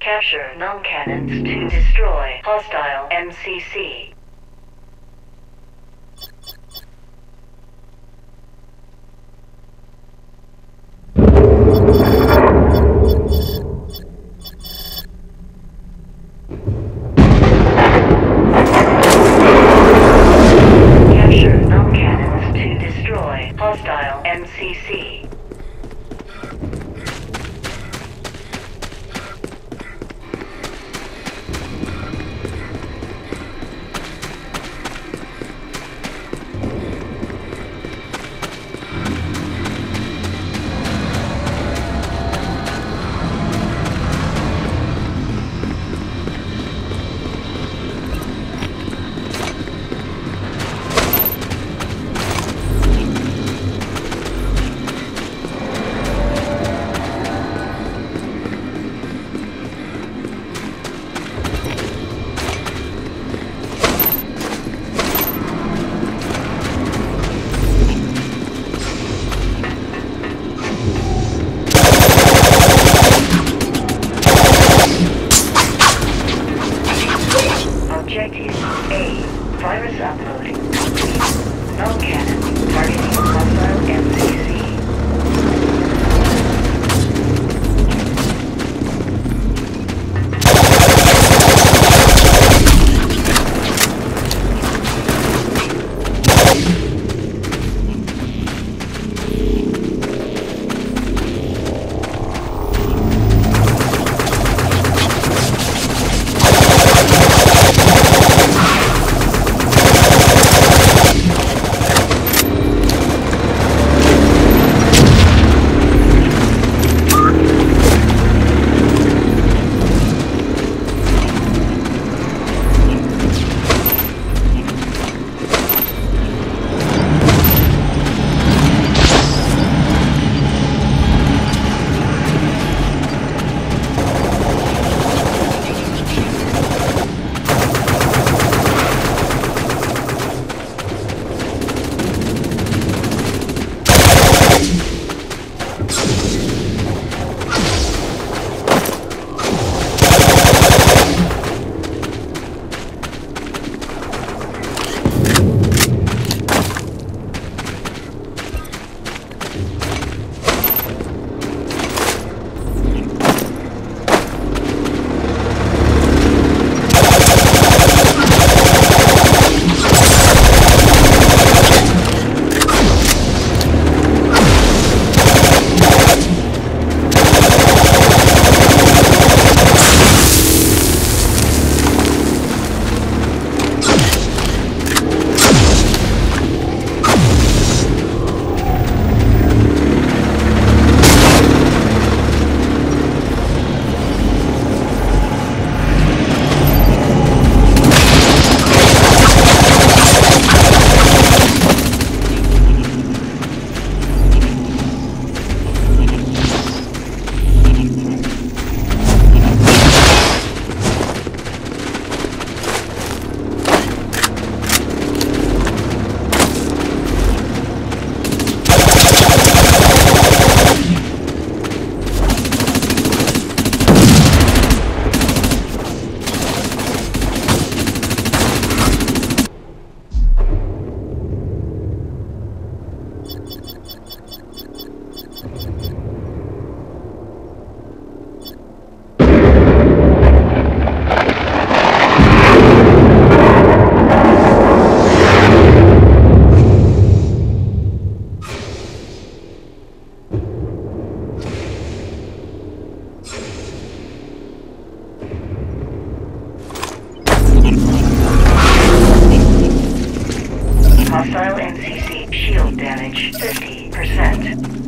Capture null cannons to destroy hostile MCC. Capture null cannons to destroy hostile MCC. Hostile NCC shield damage 50%.